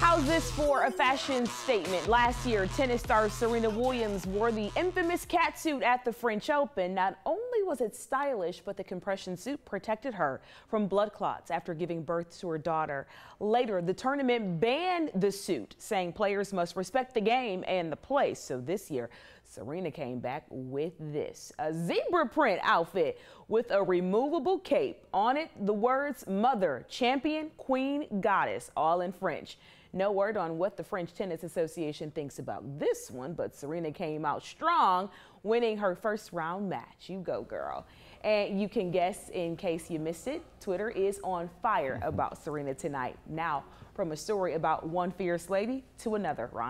How's this for a fashion statement? Last year, tennis star Serena Williams wore the infamous catsuit at the French Open. Not only was it stylish, but the compression suit protected her from blood clots after giving birth to her daughter. Later, the tournament banned the suit, saying players must respect the game and the place. So this year, Serena came back with this a zebra print outfit with a removable cape. On it, the words Mother, Champion, Queen, Goddess, all in French. No word on what the French Tennis Association thinks about this one, but Serena came out strong, winning her first round match. You go, girl. And you can guess in case you missed it, Twitter is on fire about Serena tonight. Now, from a story about one fierce lady to another, Ron.